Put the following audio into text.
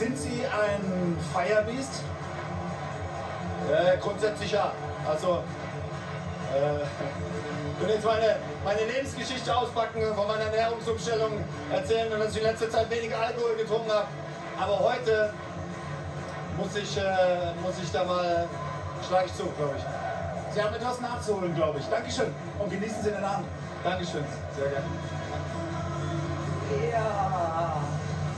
Sind Sie ein Firebeast? Äh, grundsätzlich ja. Also, äh, ich würde jetzt meine, meine Lebensgeschichte auspacken, von meiner Ernährungsumstellung erzählen und dass ich in letzter Zeit wenig Alkohol getrunken habe. Aber heute muss ich, äh, muss ich da mal, schlage ich zu, glaube ich. Sie haben etwas nachzuholen, glaube ich. Dankeschön und genießen Sie den Abend. Dankeschön, sehr gerne.